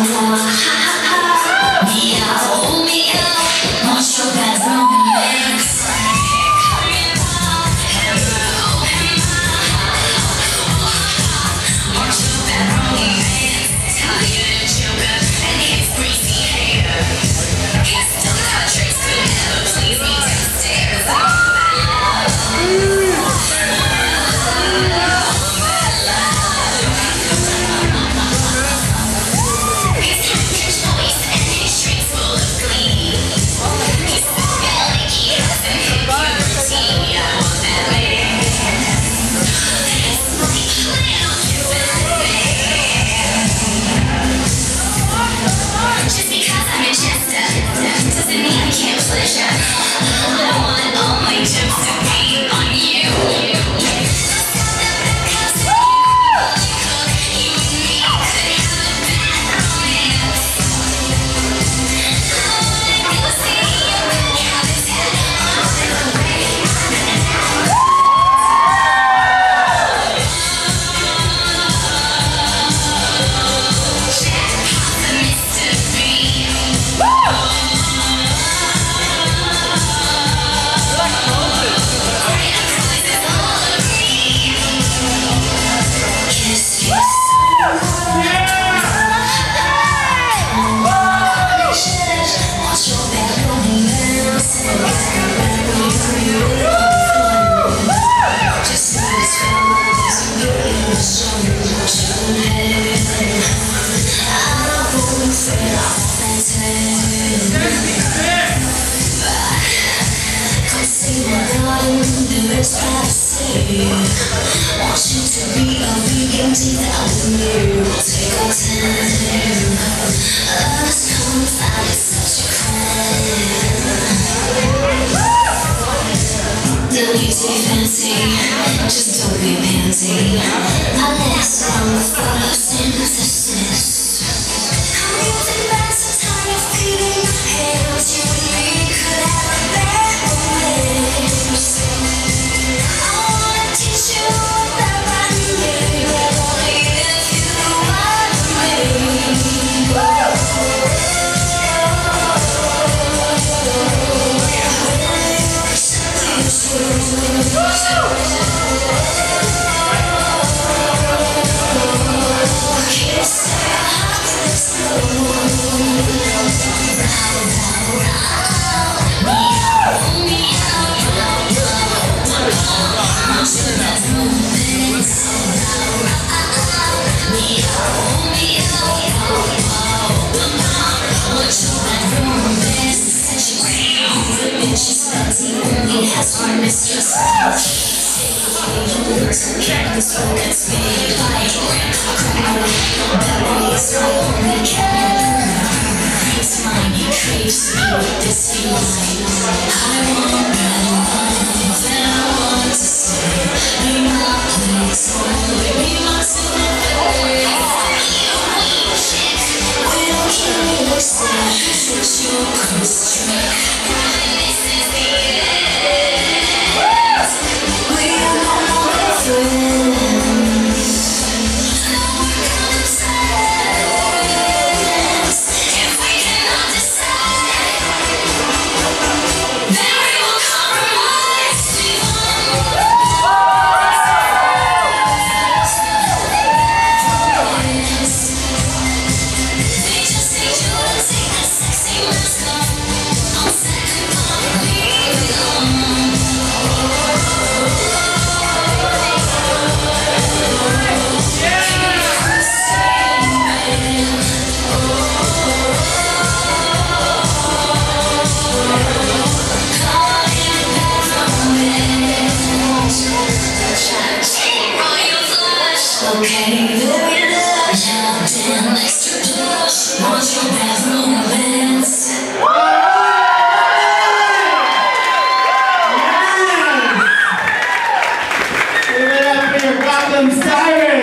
i'm more. Just don't be pansy I last from the photosynthesis It has harnessed yourself. Cannons at speed like Batteries my only can mine, it craves me with this feeling I want Okay, very lush, damn Adam Cyrus.